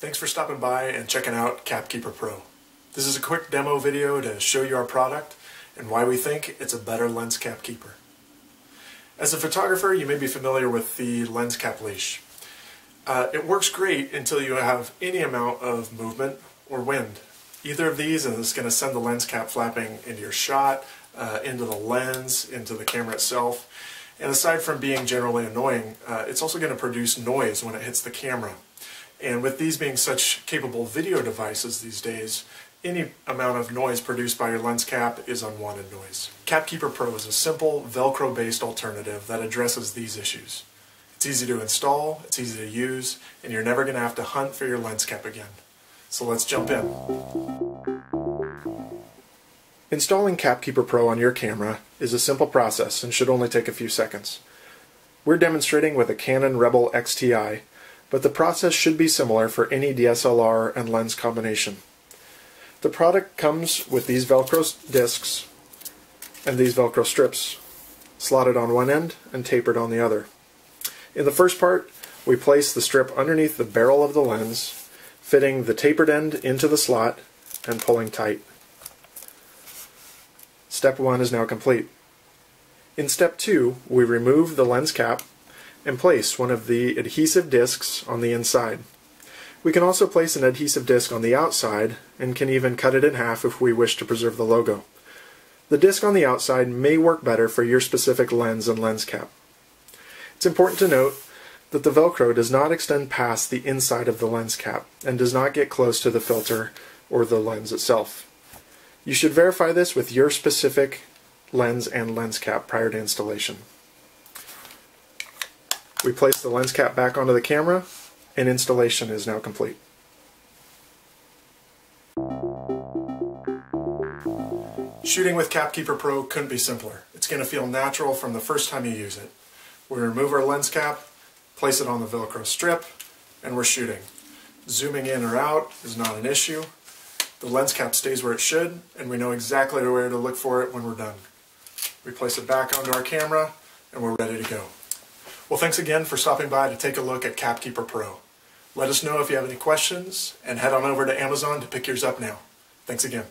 Thanks for stopping by and checking out Kap Keeper Pro. This is a quick demo video to show you our product and why we think it's a better lens cap keeper. As a photographer, you may be familiar with the lens cap leash. Uh, it works great until you have any amount of movement or wind. Either of these is going to send the lens cap flapping into your shot, uh, into the lens, into the camera itself. And aside from being generally annoying, uh, it's also going to produce noise when it hits the camera. And with these being such capable video devices these days, any amount of noise produced by your lens cap is unwanted noise. Kap Keeper Pro is a simple Velcro-based alternative that addresses these issues. It's easy to install, it's easy to use, and you're never going to have to hunt for your lens cap again. So let's jump in. Installing Kap Keeper Pro on your camera is a simple process and should only take a few seconds. We're demonstrating with a Canon Rebel XTI, but the process should be similar for any DSLR and lens combination. The product comes with these Velcro discs and these Velcro strips, slotted on one end and tapered on the other. In the first part, we place the strip underneath the barrel of the lens, fitting the tapered end into the slot and pulling tight. Step 1 is now complete. In step 2, we remove the lens cap and place one of the adhesive discs on the inside. We can also place an adhesive disc on the outside and can even cut it in half if we wish to preserve the logo. The disc on the outside may work better for your specific lens and lens cap. It's important to note that the Velcro does not extend past the inside of the lens cap and does not get close to the filter or the lens itself. You should verify this with your specific lens and lens cap prior to installation. We place the lens cap back onto the camera and installation is now complete. Shooting with Kap Keeper Pro couldn't be simpler. It's going to feel natural from the first time you use it. We remove our lens cap, place it on the Velcro strip, and we're shooting. Zooming in or out is not an issue. The lens cap stays where it should, and we know exactly where to look for it when we're done. We place it back onto our camera, and we're ready to go. Well, thanks again for stopping by to take a look at Kap Keeper Pro. Let us know if you have any questions, and head on over to Amazon to pick yours up now. Thanks again.